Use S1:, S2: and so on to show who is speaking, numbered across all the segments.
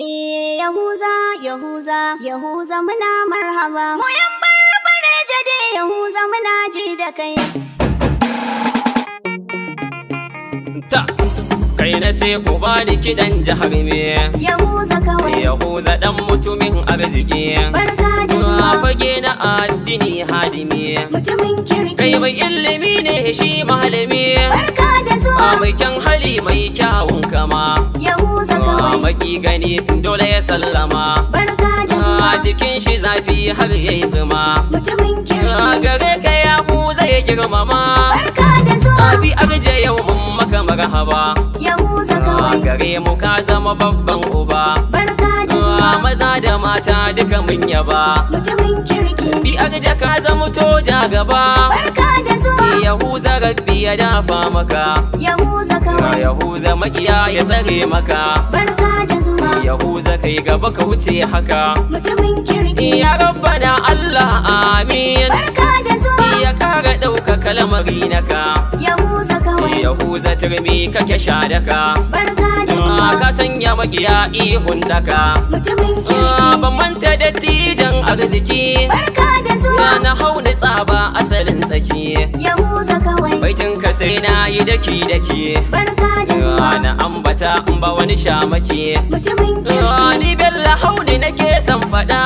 S1: Eh Yahuza, Yahuza, Yahuza muna marhaba. Mu yan barbare jade Yahuza muna ji da kai.
S2: ta kai na ce ku bani kiɗan jihar me
S1: Yahuza kawai.
S2: yahuza ɗan mutumin arziki
S1: Barka
S2: a fage na addini hadimi
S1: Mutumin kirki.
S2: kai mai ilimi ne shi malami
S1: Barka da
S2: a
S1: zuwa.
S2: mai kyan hali mai kyawun kama
S1: Yahuza kawai.
S2: maki gani dole ya sallama
S1: Barka da zuwa.
S2: jikin shi zafi har yayi zuma
S1: Mutumin kirki.
S2: gare ka ya girmama
S1: Barka da zuwa.
S2: abi arje yau mun maka marhaba
S1: Yahuza kawai.
S2: gare mu ka zama babban uba
S1: Barka.
S2: Maza da mata duka mun yaba
S1: Mutumin kirki.
S2: bi arje ka zama toja gaba
S1: Barka da zuwa.
S2: yahuza rabbi ya dafa maka
S1: Yahuza kawai.
S2: yahuza makiya ya tsare maka
S1: Barka da zuwa.
S2: yahuza kai gaba ka wuce haka
S1: Mutumin kirki.
S2: ya rabbana allah amin
S1: Barka da zuwa.
S2: ya kara ɗaukaka lamari naka
S1: Yahuza kawai.
S2: yahuza turmi kake sha daka
S1: Barka.
S2: Ka sanya makiya ihun daka Ah, ban manta da tijan arziki
S1: Barka da zuwa.
S2: na hauni tsaba asalin tsaki
S1: Yahuza kawai.
S2: baitin ka sai na yi daki daki
S1: Barka da
S2: Ah,
S1: zuwa.
S2: na ambata in ba wani shamaki
S1: Mutumin
S2: Ah,
S1: kirki.
S2: ni bella hauni nake son faɗa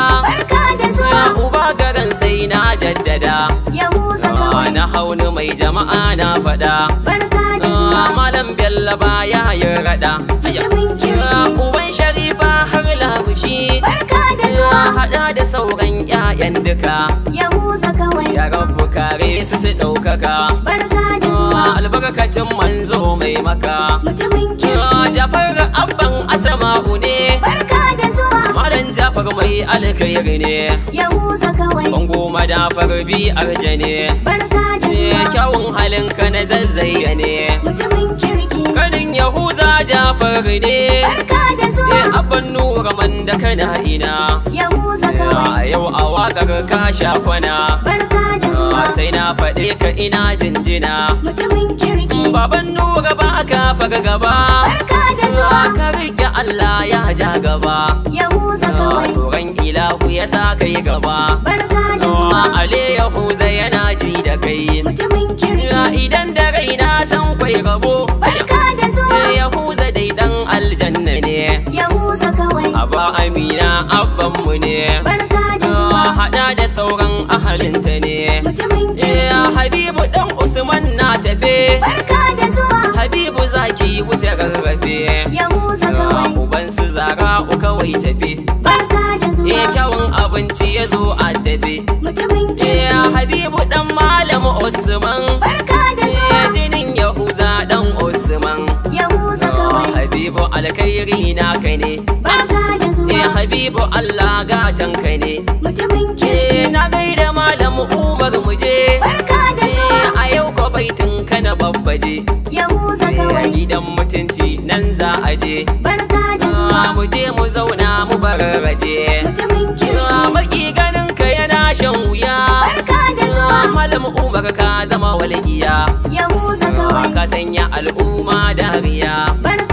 S2: sai na jaddada
S1: Yahuza kawai.
S2: na hauni mai jama'a na faɗa
S1: Barka da zuwa.
S2: malam bello baya yin raɗa
S1: Mutumin kirki.
S2: uban sharifa har labushi
S1: Barka da
S2: Ya
S1: zuwa.
S2: haɗa da sauran 'ya'yan duka
S1: Yahuza kawai.
S2: ya rabu kare su su ɗaukaka
S1: Barka da zuwa.
S2: albarkacin manzo mai maka
S1: Mutumin kirki.
S2: jafar abban asama'u malam jafar mai alkhairi ne
S1: Yahuza kawai.
S2: bango madafar bi arja ne
S1: Barka da zuwa.
S2: kyawun halinka na zazzaya ne
S1: Mutumin kirki.
S2: kanin yahuza jafar ne
S1: Barka da zuwa.
S2: abban nura man da kana ina
S1: Yahuza kawai.
S2: a yau a waƙar ka sha kwana
S1: Barka da zuwa.
S2: sai na faɗe ka ina jinjina
S1: Mutumin kirki.
S2: baban nura ba ka faga gaba
S1: Barka da zuwa.
S2: Gaba
S1: Yahuza kawai.
S2: tsoron ilahu ya sa kai gaba
S1: Barka da zuwa.
S2: ale yahuza yana ji da kai
S1: Mutumin kirki.
S2: idan da raina san kwai rabo
S1: Barka da zuwa.
S2: yahuza dai dan aljanna ne
S1: Yahuza kawai.
S2: aba amina abbanmu ne
S1: Barka da zuwa.
S2: hada da sauran ahalinta ne
S1: Mutumin
S2: Eh,
S1: kirki.
S2: Habibu dan Usman na tafe
S1: Barka da
S2: zaki wuce rarrafe
S1: Yahuza kawai.
S2: Uban su zara kawai tafe
S1: Barka da
S2: Eh
S1: zuwa.
S2: kyawun abinci ya zo a dafe
S1: Mutumin kirki.
S2: Habibu dan Malam Usman
S1: Barka da zuwa.
S2: jinin Yahuza dan Usman
S1: Yahuza
S2: Ah,
S1: kawai.
S2: Habibu alkhairi naka ne
S1: Barka da
S2: Eh
S1: zuwa.
S2: Habibu Allah gatan ka ne
S1: Mutumin kirki.
S2: na gaida Malam Umar muje babbaje
S1: Yahuza kawai.
S2: gidan mutunci nan za a je
S1: Barka da zuwa.
S2: mu je mu zauna mu bararraje
S1: Mutumin kirki.
S2: maki ganin ka yana shan wuya
S1: Barka da zuwa.
S2: malam umar ka zama walƙiya
S1: Yahuza
S2: Ah,
S1: kawai.
S2: ka sanya al'umma dariya
S1: Barka.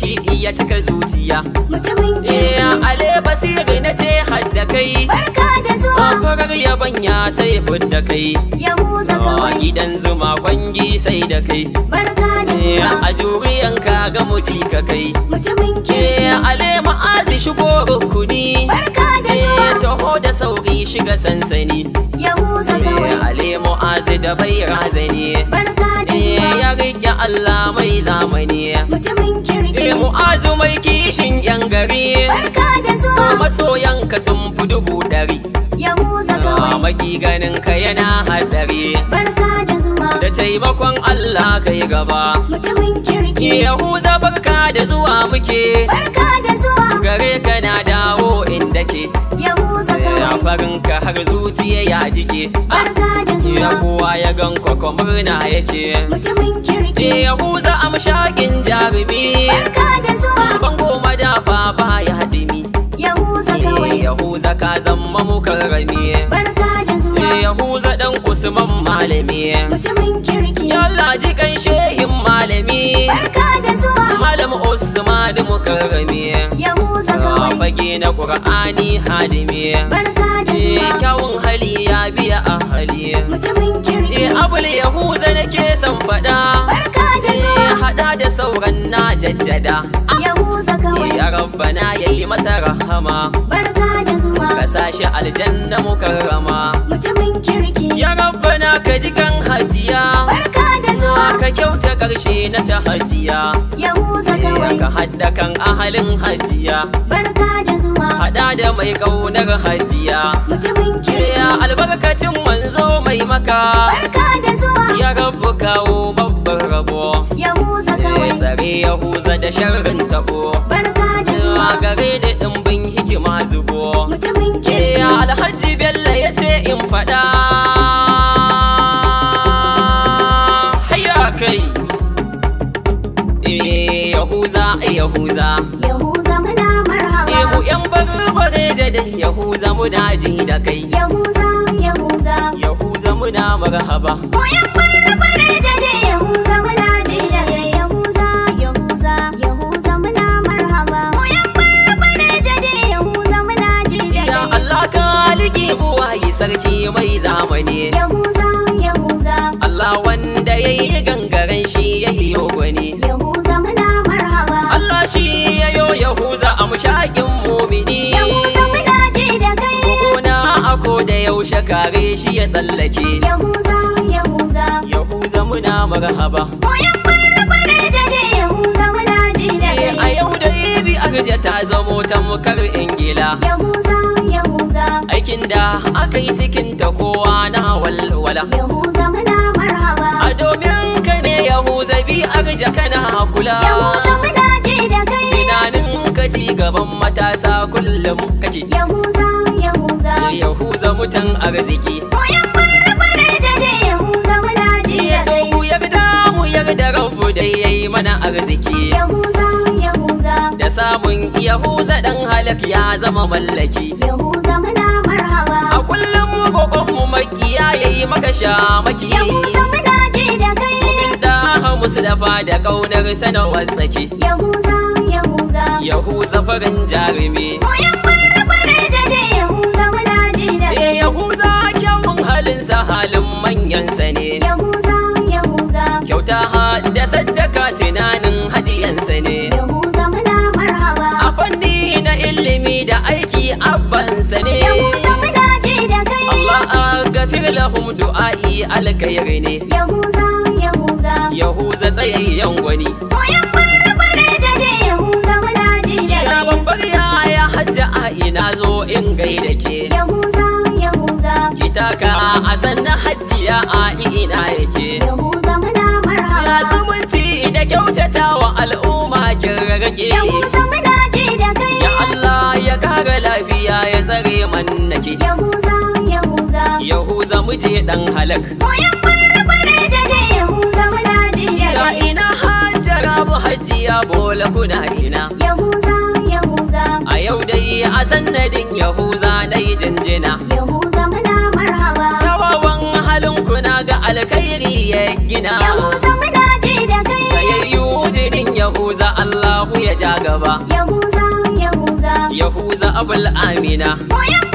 S2: Ciki iya cika zuciya
S1: Mutumin
S2: Eh,
S1: kirki.
S2: ale basiri na ce hadda kai
S1: Barka da zuwa.
S2: farar yabanya sai fudda kai
S1: Yahuza
S2: Ah,
S1: kawai.
S2: gidan zuma kwangi sai da kai
S1: Barka da
S2: Eh,
S1: zuwa.
S2: a juriyanka ga muci ka kai
S1: Mutumin
S2: Eh,
S1: kirki.
S2: ale ma'azi shigo rukuni
S1: Barka da
S2: Eh,
S1: zuwa.
S2: taho da sauri shiga sansani
S1: Yahuza
S2: Eh,
S1: kawai.
S2: ale mu'azi da bai razani
S1: Barka da
S2: Eh,
S1: zuwa.
S2: ya riƙe Allah mai zamani
S1: Mutumin kirki.
S2: Mu'azu mai kishin yan gari
S1: Barka da zuwa.
S2: masoyanka sun fi dubu dari
S1: Yahuza
S2: Ah,
S1: kawai.
S2: maki ganin ka yana hadari
S1: Barka da zuwa.
S2: da taimakon Allah kai gaba
S1: Mutumin kirki.
S2: Yahuza barka da zuwa muke
S1: Barka da zuwa.
S2: gare ka na dawo inda ke
S1: Yahuza
S2: ya
S1: kawai.
S2: farin ka har zuciya ya jike
S1: Barka da
S2: ya
S1: zuwa.
S2: kowa ya gan kwakwa murna yake
S1: Mutumin kirki.
S2: Yahuza amshakin jarumi
S1: Barka da zuwa.
S2: bango madafa baya hadimi
S1: Yahuza kawai.
S2: Yahuza ka zama mukarrami
S1: Barka da zuwa.
S2: Yahuza dan Usman malami
S1: Mutumin kirki.
S2: Yalla ji kan shehin malami
S1: Barka da zuwa.
S2: Malam Usman mukarrami fage na ƙur'ani hadimi.
S1: Barka da zuwa.
S2: kyawun hali ya biya a hali
S1: mutumin kirki.
S2: Eh, abul yahuza nake son faɗa.
S1: Barka da zuwa.
S2: haɗa da sauran na jaddada
S1: yahuza kawai.
S2: Ya rabbana ya yi masa rahama.
S1: Barka da zuwa.
S2: Ka sashi aljanna mukarrama.
S1: Mutumin kirki.
S2: Ya rabbana ka ji kan hajiya.
S1: Barka
S2: ka kyauta ƙarshe na ta hajiya.
S1: Yahuza
S2: Eh,
S1: kawai.
S2: Ka hadda kan ahalin hajiya.
S1: Barka da zuwa.
S2: Haɗa da mai ƙaunar hajiya.
S1: Mutumin kirki.
S2: Ya albarkacin manzo mai maka.
S1: Barka da zuwa.
S2: Ya rabu kawo babban rabo.
S1: Yahuza
S2: ya
S1: kawai.
S2: Tsare ya huza da sharrin tabo.
S1: Barka da
S2: ya
S1: zuwa.
S2: gare da ɗimbin hikima zubo.
S1: Mutumin kirki.
S2: ya alhaji bello ya ce in faɗa. Yahuza. Yahuza
S1: muna
S2: mu
S1: marhaba
S2: yan barbare da yahuza muna ji da kai.
S1: Yahuza yahuza.
S2: Yahuza muna marhaba.
S1: Moyan barbare jade Yahuza muna ji da Yahuza Yahuza Yahuza muna marhaba. Moyan barbare jade Yahuza muna ji da
S2: Ya Allah ka aliki buwaye sarki mai zamani.
S1: Yahuza
S2: A mushaƙin mumini
S1: Yahuza muna ji da kai.
S2: Gona ako da yaushe kare shi ya tsallake
S1: Yahuza Yahuza
S2: Yahuza muna marhaba.
S1: Moyan barbare jade Yahuza muna ji da
S2: A
S1: kai.
S2: yau da ibi arja ta zamo tamkar ingila.
S1: Yahuza Yahuza
S2: Aikin da aka yi cikin ta kowa na walwala.
S1: Yahuza muna marhaba.
S2: A domin ka ne Yahuza bi arja kana kula.
S1: Yahuza muna
S2: ci gaban matasa kullum kake
S1: Yahuza, Yahuza.
S2: Yahuza mutan arziki
S1: Moyan barbare jade Yahuza muna ji da kai.
S2: mu yarda mu yarda rabu da yayi mana arziki
S1: Yahuza, Yahuza.
S2: Da samun Yahuza dan halak ya zama mallaki
S1: Yahuza muna
S2: A
S1: marhaba.
S2: kullum mu kokon mu makiya yayi maka shamaki
S1: Yahuza muna da
S2: Mustafa da ƙaunar sanawar tsaki
S1: Yahuza, Yahuza.
S2: Yahuza farin jarumi
S1: Moyan barbare jade Yahuza muna ji da
S2: Eh
S1: kai.
S2: Yahuza kyawun halinsa halin manyansa ne
S1: Yahuza, Yahuza.
S2: Kyauta ha da sadaka tunanin gafir lahum du'a'i alkhairi ne
S1: Yahuza, Yahuza.
S2: Yahuza tsayayyen gwani
S1: barbare jade Yahuza muna ji da
S2: Ya
S1: kai.
S2: babbar yaya hajja a ina zo in gaida ke
S1: Yahuza, Yahuza.
S2: Ki taka a hajjiya a ina yake
S1: Yahuza muna
S2: Ya
S1: marhaba.
S2: zumunci da kyautata wa al'umma kin rage
S1: Yahuza muna ji da kai.
S2: Ya Allah ya kara lafiya ya tsare mannake
S1: Yahuza, Yahuza.
S2: Yahuza muje dan halak
S1: Moyan barbare jade Yahuza muna ji da
S2: Ya
S1: kai.
S2: ina hajjara bu hajjiya bola kuna ina
S1: Yahuza, Yahuza.
S2: A yau dai a sannadin Yahuza na yi jinjina
S1: Yahuza muna marhaba.
S2: Kyawawan halin kuna ga alkhairi ya gina
S1: Yahuza muna ji da kai.
S2: Sayayyu jinin Yahuza Allahu ya ja gaba
S1: Yahuza, Yahuza.
S2: Yahuza abul amina
S1: Moyan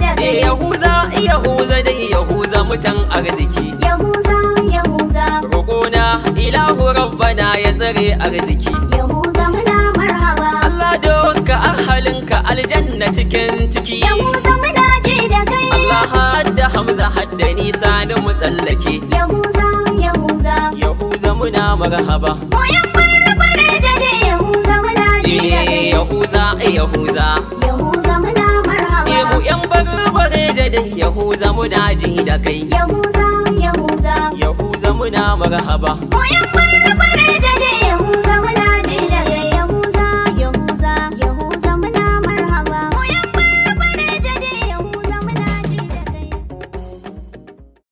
S1: Yahuza
S2: Yahuza dai Yahuza mutan arziki
S1: Yahuza, Yahuza.
S2: Roƙona ilahu rabbana ya tsare arziki
S1: Yahuza muna marhaba.
S2: Allah doka ahalinka aljanna cikin ciki
S1: Yahuza muna ji da kai.
S2: Allah hadda Hamza hadda Nisa ni mu tsallake
S1: Yahuza, Yahuza.
S2: Yahuza muna marhaba
S1: Moyan barbare jade Yahuza muna ji da
S2: Eh,
S1: kai.
S2: Yahuza Yahuza
S1: Yahuza
S2: barbare da Yahuza muna ji da kai.
S1: Yahuza, Yahuza.
S2: Yahuza muna marhaba.
S1: Moyan barbare